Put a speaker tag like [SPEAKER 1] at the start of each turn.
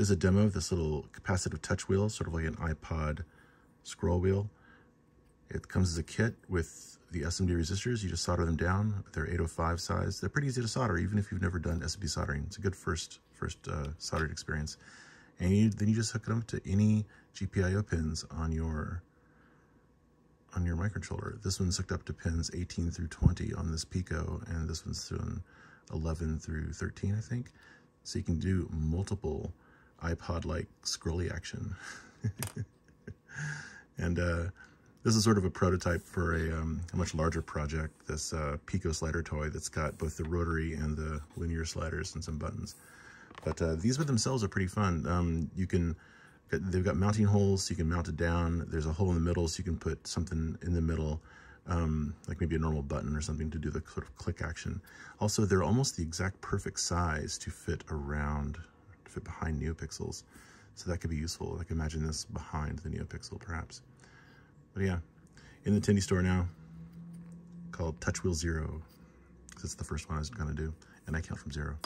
[SPEAKER 1] There's a demo of this little capacitive touch wheel, sort of like an iPod scroll wheel. It comes as a kit with the SMD resistors. You just solder them down. They're 805 size. They're pretty easy to solder, even if you've never done SMD soldering. It's a good first first uh, soldered experience. And you, then you just hook it up to any GPIO pins on your on your microcontroller. This one's hooked up to pins 18 through 20 on this Pico, and this one's through 11 through 13, I think. So you can do multiple iPod-like scrolly action. and uh, this is sort of a prototype for a, um, a much larger project, this uh, Pico slider toy that's got both the rotary and the linear sliders and some buttons. But uh, these by themselves are pretty fun. Um, you can They've got mounting holes, so you can mount it down. There's a hole in the middle, so you can put something in the middle, um, like maybe a normal button or something to do the sort of click action. Also, they're almost the exact perfect size to fit around, fit behind NeoPixels. So that could be useful. I can imagine this behind the NeoPixel, perhaps. But yeah, in the Tindie store now, called Touch Wheel Zero, because it's the first one I was going to do, and I count from zero.